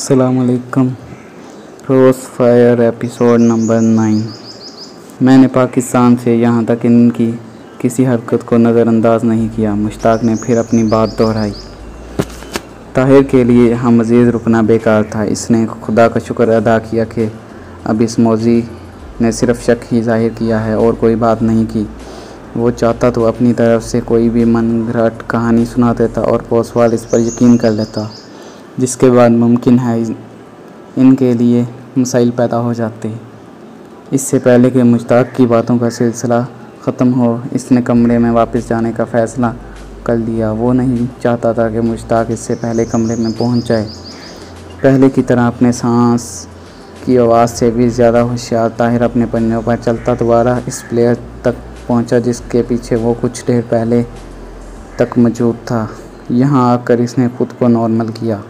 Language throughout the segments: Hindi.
असलकम rose fire episode number nine मैंने पाकिस्तान से यहाँ तक इनकी किसी हरकत को नज़रअंदाज नहीं किया। मुश्ताक ने फिर अपनी बात दोहराई। ताहिर के लिए यहाँ मज़ीद रुकना बेकार था। इसने खुदा का शुक्र अदा किया कि अब इस मौजी ने सिर्फ़ शक ही ज़ाहिर किया है और कोई बात नहीं की। वो चाहता तो अपनी तरफ़ से कोई भी मन घराट कहानी सुना देता और पोसवाल इस पर यकीन कर लेता। जिसके बाद मुमकिन है इनके लिए मसाइल पैदा हो जाते। हैं इससे पहले कि मुश्ताक की बातों का सिलसिला ख़त्म हो, इसने कमरे में वापस जाने का फ़ैसला कर लिया। वो नहीं चाहता था कि मुश्ताक इससे पहले कमरे में पहुँच जाए। पहले की तरह अपने सांस की आवाज़ से भी ज़्यादा होशियार ताहिर अपने पन्नों पर चलता दोबारा इस प्लेयर तक पहुँचा, जिसके पीछे वो कुछ देर पहले तक मौजूद था। यहाँ आकर इसने खुद को नॉर्मल किया।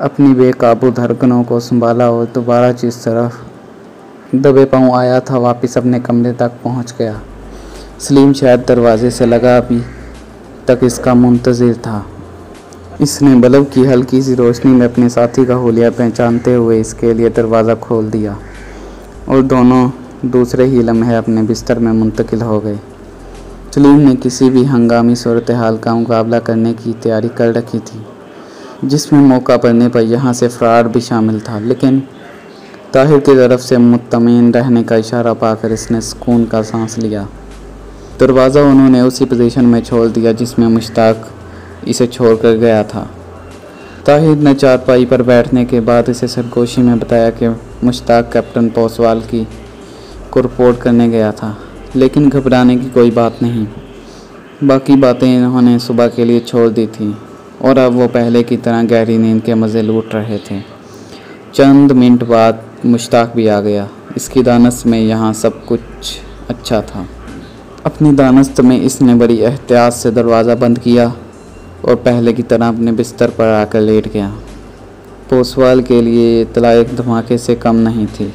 अपनी बेकाबू धड़कनों को संभाला और दोबारा जिस तरफ़ दबे पाँव आया था, वापस अपने कमरे तक पहुँच गया। सलीम शायद दरवाजे से लगा अभी तक इसका मुंतज़र था। इसने बल्ब की हल्की सी रोशनी में अपने साथी का होलिया पहचानते हुए इसके लिए दरवाज़ा खोल दिया और दोनों दूसरे ही लम्हे अपने बिस्तर में मुंतकिल हो गए। सलीम ने किसी भी हंगामी सूरत हाल का मुकाबला करने की तैयारी कर रखी थी। जिसमें मौका पड़ने पर यहाँ से फ़रार भी शामिल था, लेकिन ताहिर की तरफ़ से मुतमिन रहने का इशारा पाकर इसने सुकून का सांस लिया। दरवाज़ा उन्होंने उसी पोजीशन में छोड़ दिया जिसमें मुश्ताक इसे छोड़कर गया था। ताहिर ने चारपाई पर बैठने के बाद इसे सरगोशी में बताया कि मुश्ताक कैप्टन पोसवाल की को रिपोर्ट करने गया था, लेकिन घबराने की कोई बात नहीं। बाकी बातें इन्होंने सुबह के लिए छोड़ दी थी। और अब वो पहले की तरह गहरी नींद के मज़े लूट रहे थे। चंद मिनट बाद मुश्ताक भी आ गया। इसकी दानस में यहाँ सब कुछ अच्छा था। अपनी दानस्त में इसने बड़ी एहतियात से दरवाज़ा बंद किया और पहले की तरह अपने बिस्तर पर आकर लेट गया। पोसवाल के लिए इतला एक धमाके से कम नहीं थी।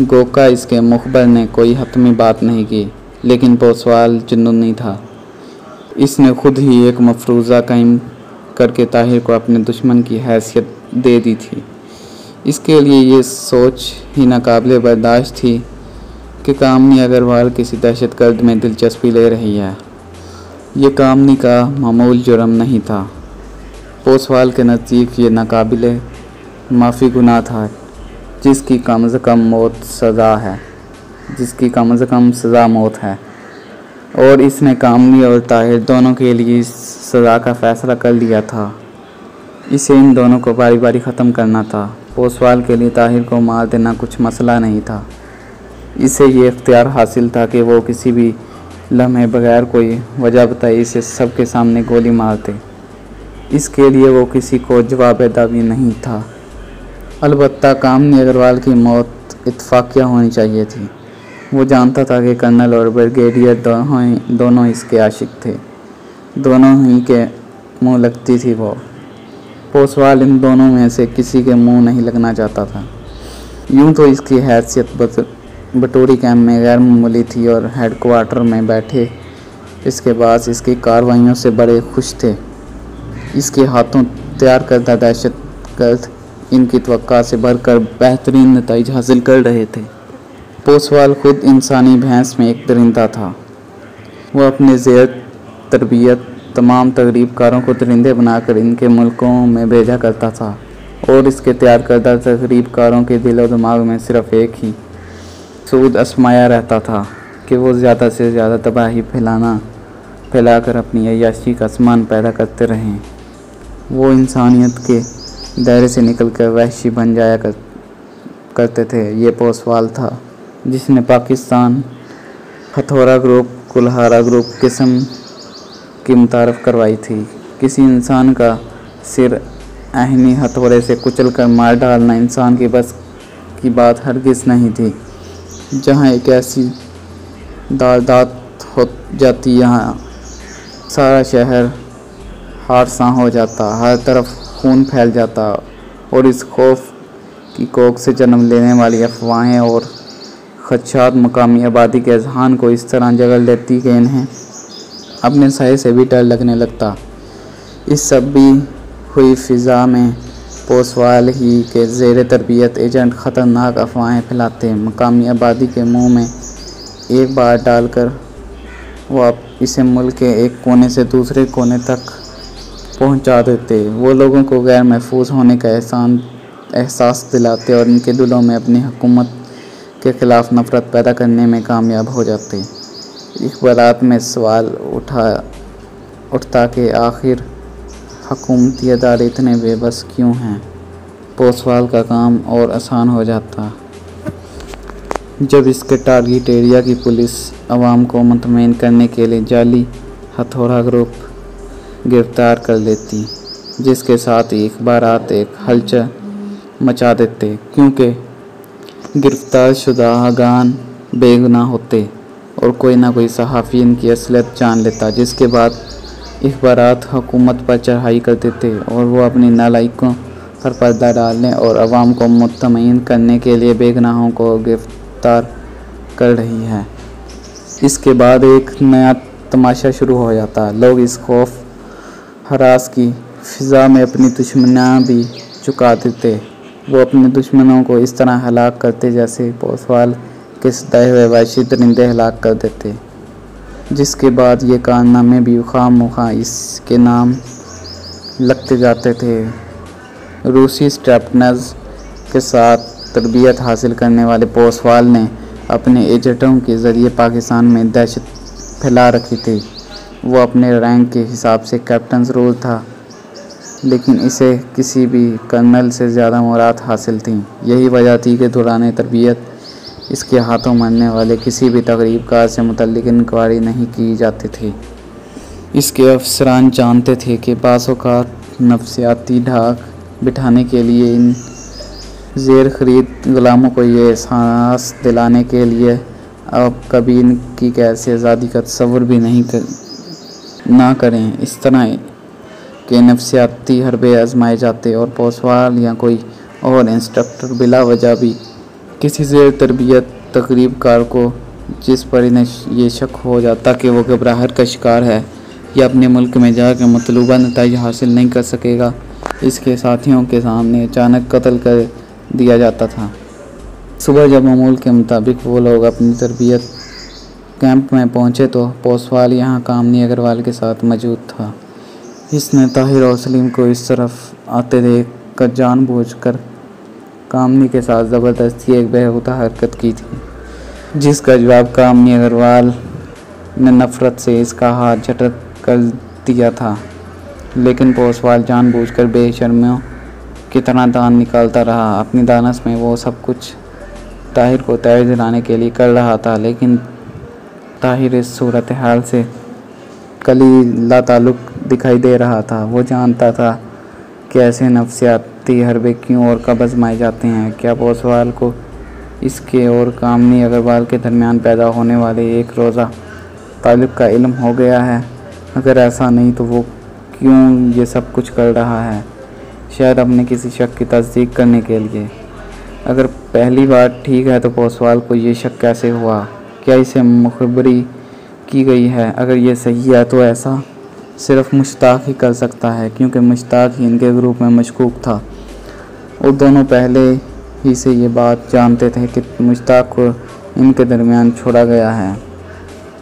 गोका इसके मुखबर ने कोई हतमी बात नहीं की, लेकिन पोसवाल जुनूनी था। इसने खुद ही एक मफरूज़ा कायम करके ताहिर को अपने दुश्मन की हैसियत दे दी थी। इसके लिए ये सोच ही नाकबिल बर्दाश्त थी कि कामनी अग्रवाल किसी दहशत गर्द में दिलचस्पी ले रही है। ये कामनी का मामूल जुर्म नहीं था। पोसवाल के नज़दीक ये नाकबिल माफ़ी गुनाह था, जिसकी कम से कम मौत सज़ा है, जिसकी कम से कम सज़ा मौत है। और इसने कामनी और ताहिर दोनों के लिए सज़ा का फ़ैसला कर लिया था। इसे इन दोनों को बारी बारी ख़त्म करना था। पोसवाल के लिए ताहिर को मार देना कुछ मसला नहीं था। इसे ये इख्तियार हासिल था कि वो किसी भी लम्हे बगैर कोई वजह बताए इसे सबके सामने गोली मारते इसके लिए वो किसी को जवाब दावी नहीं था। अलबत् कामनी अग्रवाल की मौत इतफाक़िया होनी चाहिए थी। वो जानता था कि कर्नल और ब्रिगेडियर दोनों ही, दोनों इसके आशिक थे। दोनों ही के मुँह लगती थी वो। पोसवाल इन दोनों में से किसी के मुँह नहीं लगना चाहता था। यूँ तो इसकी हैसियत बटोरी कैंप में गैर मामूली थी और हेड क्वार्टर में बैठे। इसके बाद इसकी कार्रवाइयों से बड़े खुश थे। इसके हाथों तैयार करदा दहशत गर्द इनकी तो से बढ़कर बेहतरीन नतज हासिल कर रहे थे। पोसवाल खुद इंसानी भैंस में एक दरिंदा था। वह अपने जेर तरबियत तमाम तकरीबकारों को दरिंदे बनाकर इनके मुल्कों में भेजा करता था और इसके तैयार करदा तकरीबकारों के दिलो दिमाग में सिर्फ़ एक ही सूद आसमाया रहता था कि वो ज़्यादा से ज़्यादा तबाही फैलाना फैलाकर अपनी अयाशी का आसमान पैदा करते रहें। वो इंसानियत के दायरे से निकल कर वहशी बन जाया कर, करते थे। ये पोसवाल था। जिसने पाकिस्तान हथौरा ग्रुप कुल्हारा ग्रुप किस्म की मुतारफ़ करवाई थी। किसी इंसान का सिर आहनी हथौरे से कुचल कर मार डालना इंसान की बस की बात हरगिज़ नहीं थी। जहाँ एक ऐसी दादात हो जाती, यहाँ सारा शहर हादसा हो जाता, हर तरफ़ खून फैल जाता और इस खौफ की कोख से जन्म लेने वाली अफवाहें और खदशात, मकामी आबादी के अजहान को इस तरह जगह लेती कि इन्हें अपने सहे से भी डर लगने लगता। इस सब भी हुई फ़िज़ा में पोसवाल ही के जेर तरबियत एजेंट ख़तरनाक अफवाहें फैलाते मकामी आबादी के मुँह में एक बार डालकर वो इसे मुल्क के एक कोने से दूसरे कोने तक पहुँचा देते। वो लोगों को गैर महफूज होने का एहसान, एहसास दिलाते और इनके दिलों में अपनी हुकूमत के ख़िलाफ़ नफ़रत पैदा करने में कामयाब हो जाते। इकबालात में सवाल उठा, उठता कि आखिर हकूमती अदारे इतने बेबस क्यों हैं? पोसवाल का काम और आसान हो जाता। जब इसके टारगेट एरिया की पुलिस आवाम को मुतमिन करने के लिए जाली हथौड़ा ग्रुप गिरफ़्तार कर लेती, जिसके साथ ही अखबार एक हलचल मचा देते, क्योंकि गिरफ़्तार शुदा गान बेगुनाह होते और कोई ना कोई सहाफ़ी इनकी असलियत जान लेता, जिसके बाद अखबार हुकूमत पर चढ़ाई करते थे और वो अपनी नालायकों पर पर्दा डालने और आवाम को मुतमिन करने के लिए बेगनाहों को गिरफ़्तार कर रही है। इसके बाद एक नया तमाशा शुरू हो जाता। लोग इस खौफ, हरास की फ़िज़ा में अपनी दुश्मनियाँ भी चुका देते। वो अपने दुश्मनों को इस तरह हलाक करते जैसे पोसवाल के सताए हुए वैशी दरिंदे हलाक कर देते। जिसके बाद ये कारनामे भी खाम मुखा इसके नाम लगते जाते थे। रूसी स्ट्रेपनज के साथ तरबियत हासिल करने वाले पोसवाल ने अपने एजेंटों के ज़रिए पाकिस्तान में दहशत फैला रखी थी। वो अपने रैंक के हिसाब से कैप्टन रोल था। लेकिन इसे किसी भी कर्नल से ज़्यादा मुराद हासिल थी। यही वजह थी कि दौरान तरबियत, इसके हाथों मरने वाले किसी भी तकरीब कार से मुतलिक इंक्वायरी नहीं की जाती थी। इसके अफसरान जानते थे कि बासोकात नफसियाती ढाक बिठाने के लिए इन जेर खरीद गुलामों को ये एहसास दिलाने के लिए अब कभी इनकी कैसे आज़ादी का तस्वर भी नहीं कर, ना करें। इस तरह के नफसियाती हरबे आजमाए जाते और पोसवाल या कोई और इंस्ट्रक्टर बिला वजह भी। किसी जेर तरबियत तकरीब कार को, जिस पर इन्हें ये शक हो जाता कि वो घबराहट का शिकार है, या अपने मुल्क में जाकर मतलूबा नतज हासिल नहीं कर सकेगा, इसके साथियों के सामने अचानक कत्ल कर दिया जाता था। सुबह जब मामूल के मुताबिक वो लोग अपनी तरबियत कैंप में पहुँचे तो पोसवाल यहाँ कामनी अग्रवाल के साथ मौजूद था। इसने ताहिर और सलीम को इस तरफ़ आते देख कर जानबूझकर कामनी के साथ ज़बरदस्ती एक बेहूदा हरकत की थी, जिसका जवाब कामनी अग्रवाल ने नफ़रत से इसका हाथ झटक कर दिया था। लेकिन पोसवाल जानबूझकर बेशर्मियों की तरह दान निकालता रहा। अपनी दानस में वो सब कुछ ताहिर को तय दिलाने के लिए कर रहा था, लेकिन ताहिर इस सूरत हाल से कली ला दिखाई दे रहा था। वो जानता था कि ऐसे नफसियाती हरबे क्यों और कब आजमाए जाते हैं। क्या पोसवाल को इसके और कामनी अग्रवाल के दरमियान पैदा होने वाले एक रोज़ा तालिब का इल्म हो गया है? अगर ऐसा नहीं तो वो क्यों ये सब कुछ कर रहा है? शायद अपने किसी शक की तस्दीक करने के लिए। अगर पहली बात ठीक है तो पोसवाल को ये शक कैसे हुआ? क्या इसे मुखबरी की गई है। अगर ये सही है तो ऐसा सिर्फ़ मुश्ताक ही कर सकता है, क्योंकि मुश्ताक ही इनके ग्रुप में मशकूक था। और दोनों पहले ही से ये बात जानते थे कि मुश्ताक को इनके दरमियान छोड़ा गया है।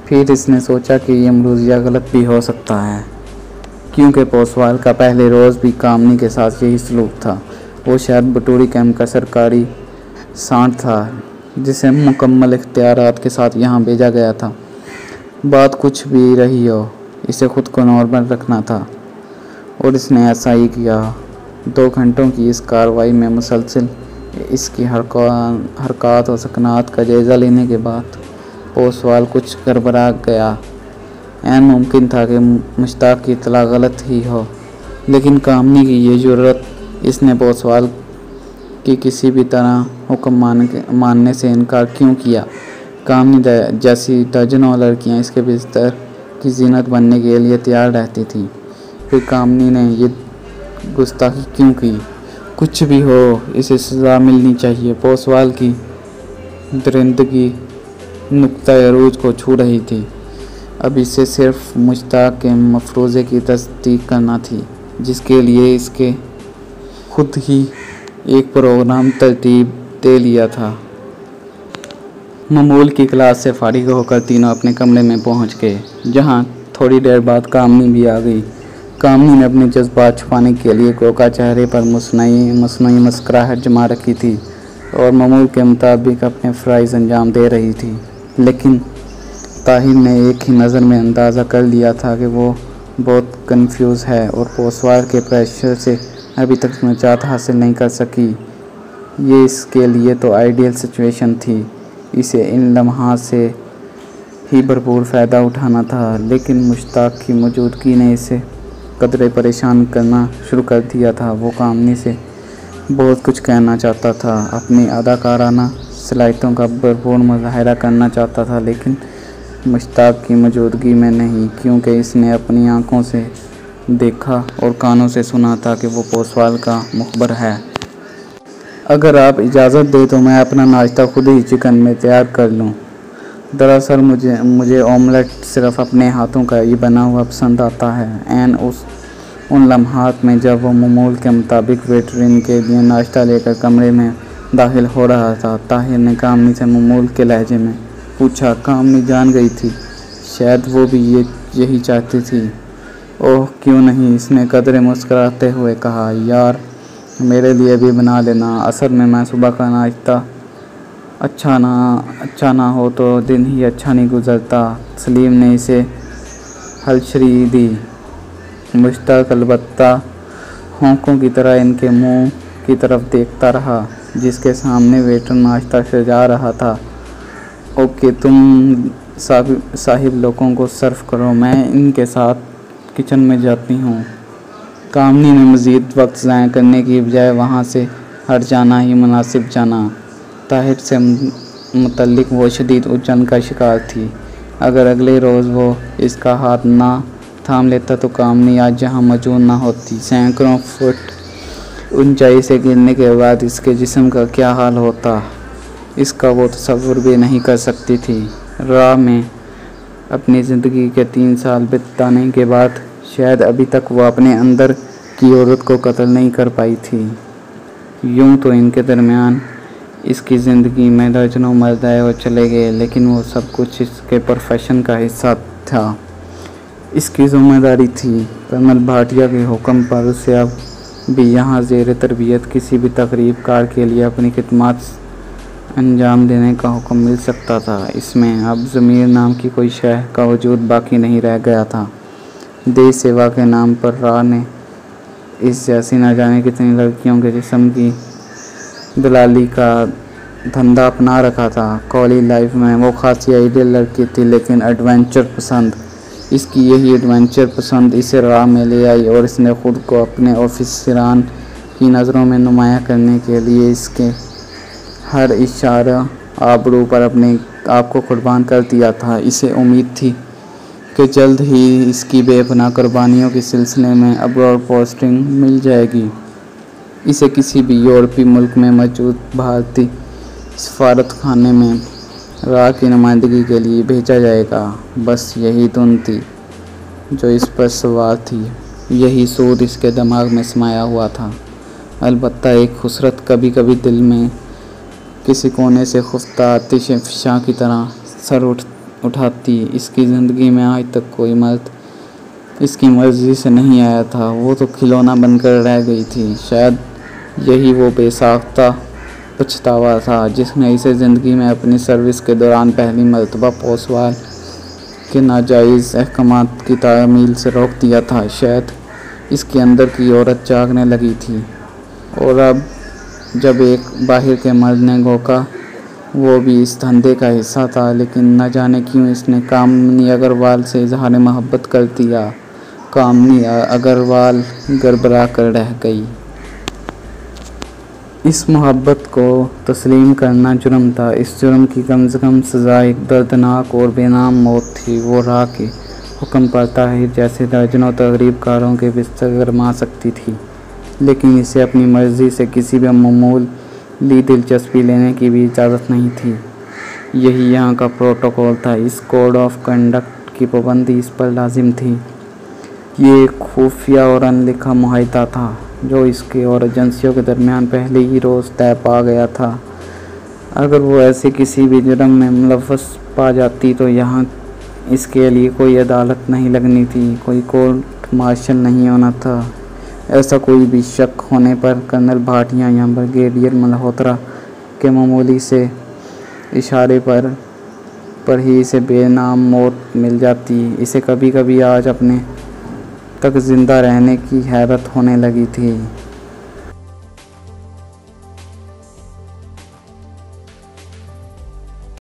फिर इसने सोचा कि ये मरूजिया गलत भी हो सकता है, क्योंकि पोसवाल का पहले रोज़ भी कामनी के साथ यही सलूक था। वो शायद बटूरी कैम्प का सरकारी सांट था, जिसे मुकम्मल इख्तियार के साथ यहाँ भेजा गया था। बात कुछ भी रही हो, इसे खुद को नॉर्मल रखना था। और इसने ऐसा ही किया। दो घंटों की इस कार्रवाई में मुसलसिल इसकी हरकत और सकनात का जायज़ा लेने के बाद पोसवाल कुछ गड़बड़ा गया। एन मुमकिन था कि मुश्ताक की इतला गलत ही हो, लेकिन कामनी की ये ज़रूरत इसने पोसवाल की किसी भी तरह हुक्म मान मानने से इनकार क्यों किया? कामनी जैसी दर्जनों लड़कियाँ इसके बिस्तर की जीनत बनने के लिए तैयार रहती थी। फिर कामनी ने ये गुस्ताखी क्यों की? कुछ भी हो, इसे सज़ा मिलनी चाहिए। पोसवाल की दरिंदगी नुकता अरूज को छू रही थी। अब इसे सिर्फ़ मुश्ताक के मफरूज़े की तस्दीक करना थी, जिसके लिए इसके खुद ही एक प्रोग्राम तरतीब दे लिया था। ममूल की क्लास से फारिग होकर तीनों अपने कमरे में पहुँच गए, जहाँ थोड़ी देर बाद कामनी भी आ गई। कामनी ने अपने जज्बात छुपाने के लिए कोका चेहरे पर मुस्नई मसनू मुस्कुराहट जमा रखी थी और ममूल के मुताबिक अपने फ़्राइज़ अंजाम दे रही थी। लेकिन ताहिर ने एक ही नज़र में अंदाज़ा कर लिया था कि वो बहुत कंफ्यूज है और पोसवार के प्रेशर से अभी तक नजात हासिल नहीं कर सकी। ये इसके लिए तो आइडियल सिचुएशन थी। इसे इन लम्हा से ही भरपूर फ़ायदा उठाना था, लेकिन मुश्ताक की मौजूदगी ने इसे कदरे परेशान करना शुरू कर दिया था। वो कामनी से बहुत कुछ कहना चाहता था, अपनी अदाकाराना सलाहितों का भरपूर मुजाहरा करना चाहता था, लेकिन मुश्ताक की मौजूदगी में नहीं, क्योंकि इसने अपनी आँखों से देखा और कानों से सुना था कि वो पोसवाल का मुखबर है। अगर आप इजाज़त दें तो मैं अपना नाश्ता खुद ही चिकन में तैयार कर लूँ। दरअसल मुझे मुझे ऑमलेट सिर्फ़ अपने हाथों का ही बना हुआ पसंद आता है। एन उस, उन लम्हात में जब वो ममूल के मुताबिक वेटरिन के लिए नाश्ता लेकर कमरे में दाखिल हो रहा था, ताहिर ने कामनी से ममूल के लहजे में पूछा कामनी जान गई थी, शायद वो भी ये, यही चाहती थी। ओह, क्यों नहीं? इसने कदरे मुस्कराते हुए कहा, यार मेरे लिए भी बना लेना। असल में मैं सुबह का नाश्ता अच्छा ना अच्छा ना हो तो दिन ही अच्छा नहीं गुजरता। सलीम ने इसे हलशरी दी। मुश्ताक अलबत्ता होंकों की तरह इनके मुँह की तरफ़ देखता रहा, जिसके सामने वेटर नाश्ता सजा रहा था। ओके, तुम साहिब लोगों को सर्व करो। मैं इनके साथ किचन में जाती हूँ। कामनी ने मज़ीद वक्त ज़ाय करने की बजाय वहाँ से हट जाना ही मुनासिब जाना। ताहिर से मुतलक वो शदीद उलझन का शिकार थी। अगर अगले रोज़ वो इसका हाथ ना थाम लेता तो कामनी आज जहाँ मौजूद ना होती। सैकड़ों फुट ऊंचाई से गिरने के बाद इसके जिस्म का क्या हाल होता? इसका वो तस्वुर भी नहीं कर सकती थी। राह में अपनी ज़िंदगी के तीन साल बिताने के बाद शायद अभी तक वो अपने अंदर की औरत को कत्ल नहीं कर पाई थी। यूँ तो इनके दरमियान इसकी ज़िंदगी में दर्जनों मर्द आए और चले गए, लेकिन वो सब कुछ इसके प्रोफेशन का हिस्सा था। इसकी ज़िम्मेदारी थी। कर्नल भाटिया के हुक्म पर उसे अब भी यहाँ जेर तरबियत किसी भी तकरीब कार के लिए अपनी खदमात अंजाम देने का हुक्म मिल सकता था। इसमें अब ज़मीर नाम की कोई शह का वजूद बाकी नहीं रह गया था। देश सेवा के नाम पर राह ने इस जैसी न जाने कितनी लड़कियों के जिसम की दलाली का धंधा अपना रखा था। कॉलेज लाइफ में वो खासी आइडियल लड़की थी, लेकिन एडवेंचर पसंद, इसकी यही एडवेंचर पसंद इसे राह में ले आई और इसने ख़ुद को अपने ऑफिसरान की नज़रों में नुमाया करने के लिए इसके हर इशारा आबरू पर अपने आप को कुर्बान कर दिया था। इसे उम्मीद थी कि जल्द ही इसकी बेपना कुर्बानियों के सिलसिले में अब्रॉड पोस्टिंग मिल जाएगी। इसे किसी भी यूरोपीय मुल्क में मौजूद भारतीय सफारत खाने में राह की नुमाइंदगी के लिए भेजा जाएगा। बस यही धुन थी जो इस पर सवार थी, यही सूद इसके दिमाग में समाया हुआ था। अलबत् एक खुसरत कभी कभी दिल में किसी कोने से खुफ्ता आतिश फिशा की तरह सर उठ उठाती, इसकी ज़िंदगी में आज तक कोई मर्द इसकी मर्ज़ी से नहीं आया था। वो तो खिलौना बनकर रह गई थी। शायद यही वो बेसाख्ता पछतावा था जिसने इसे ज़िंदगी में अपनी सर्विस के दौरान पहली मरतबा पोसवाल के नाजायज़ अहकाम की तामील से रोक दिया था। शायद इसके अंदर की औरत जागने लगी थी। और अब जब एक बाहर के मर्द ने गोका वो भी इस धंधे का हिस्सा था, लेकिन न जाने क्यों इसने कामनी अग्रवाल से इजहार मोहब्बत कर दिया। कामनी अग्रवाल गड़बड़ा कर रह गई। इस मोहब्बत को तस्लीम करना जुर्म था। इस जुर्म की कम से कम सज़ा एक दर्दनाक और बेनाम मौत थी। वो राह के हुक्म पर ताहिर जैसे दर्जनों तकरीबकारों के बिस्तर गरमा सकती थी, लेकिन इसे अपनी मर्ज़ी से किसी भी ममूल ली दिलचस्पी लेने की भी इजाज़त नहीं थी। यही यहाँ का प्रोटोकॉल था। इस कोड ऑफ़ कंडक्ट की पाबंदी इस पर लाजिम थी। ये एक खुफिया और अनलिखा माहिदा था, जो इसके और एजेंसियों के दरमियान पहले ही रोज़ तय पा गया था। अगर वो ऐसे किसी भी जुर्म में मुलवस पा जाती तो यहाँ इसके लिए कोई अदालत नहीं लगनी थी। कोई कोर्ट मार्शल नहीं होना था। ऐसा कोई भी शक होने पर कर्नल भाटिया या ब्रिगेडियर मल्होत्रा के मामूली से इशारे पर पर ही इसे बेनाम मौत मिल जाती। इसे कभी कभी आज अपने तक ज़िंदा रहने की हैरत होने लगी थी।